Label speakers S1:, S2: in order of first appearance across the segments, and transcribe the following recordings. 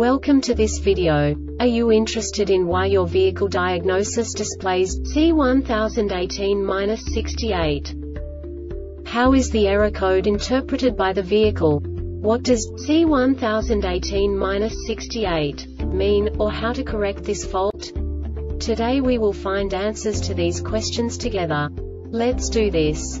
S1: Welcome to this video. Are you interested in why your vehicle diagnosis displays C1018-68? How is the error code interpreted by the vehicle? What does C1018-68 mean, or how to correct this fault? Today we will find answers to these questions together. Let's do this.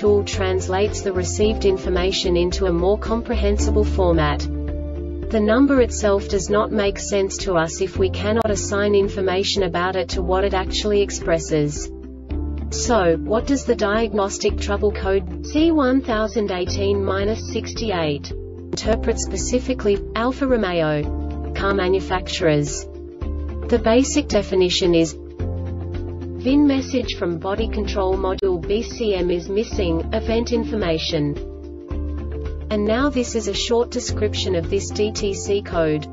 S1: tool translates the received information into a more comprehensible format. The number itself does not make sense to us if we cannot assign information about it to what it actually expresses. So, what does the diagnostic trouble code C1018-68 interpret specifically, Alfa Romeo car manufacturers? The basic definition is VIN message from body control module BCM is missing, event information. And now this is a short description of this DTC code.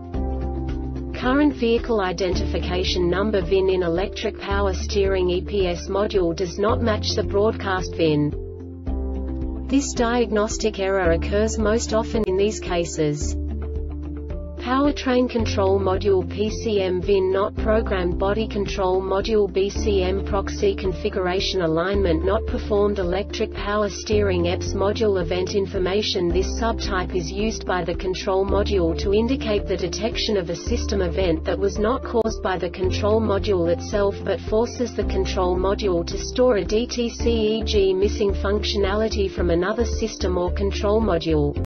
S1: Current vehicle identification number VIN in electric power steering EPS module does not match the broadcast VIN. This diagnostic error occurs most often in these cases. Powertrain Control Module PCM VIN not programmed Body Control Module BCM Proxi Configuration Alignment not performed Electric Power Steering EPS Module Event Information This subtype is used by the control module to indicate the detection of a system event that was not caused by the control module itself but forces the control module to store a DTC e.g. missing functionality from another system or control module.